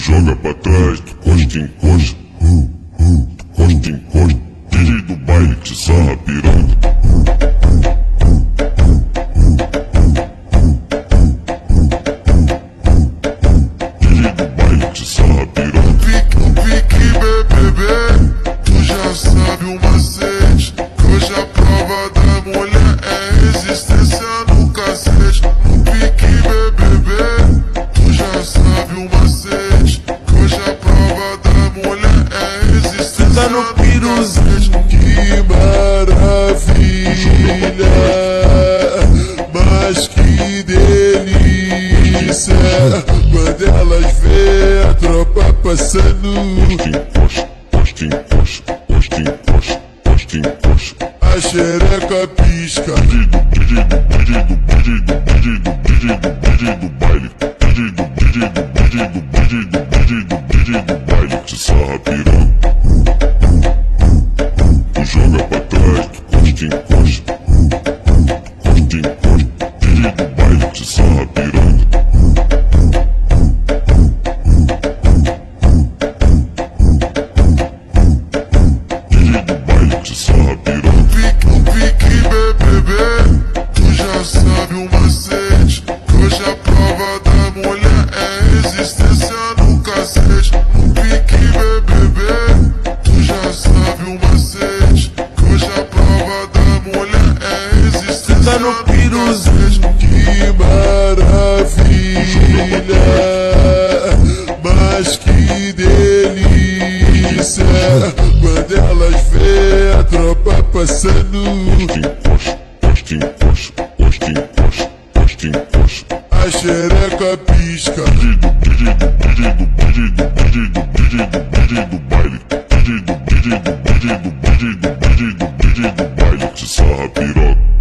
joga pra trás, tu costa em costa, tu costa em costa, DJ do baile te sarra piranha. DJ do baile te sarra piranha. Pique, pique, bebê, tu já sabe o macete. Que hoje a prova da mulher cacete. Que maravilha, mas que delícia. Quando elas vê a tropa passando, a xereca pisca. DJ do, DJ do, DJ do, DJ do, DJ do, DJ do, DJ do baile. DJ do, DJ do, DJ do, resistência no cacete. Pique, bebê, tu já sabe o macete. Que hoje a prova da mulher é resistência Tá no no cacete. Que maravilha, mas que delícia. Quando elas vê a tropa passando, costa, costa em costa, costa em costa. A xereca pisca. DJ do, DJ do, DJ do, DJ do, DJ do, DJ do, DJ do baile. DJ do, DJ do, DJ do, DJ do, DJ do, DJ do baile. Te sarra piroca.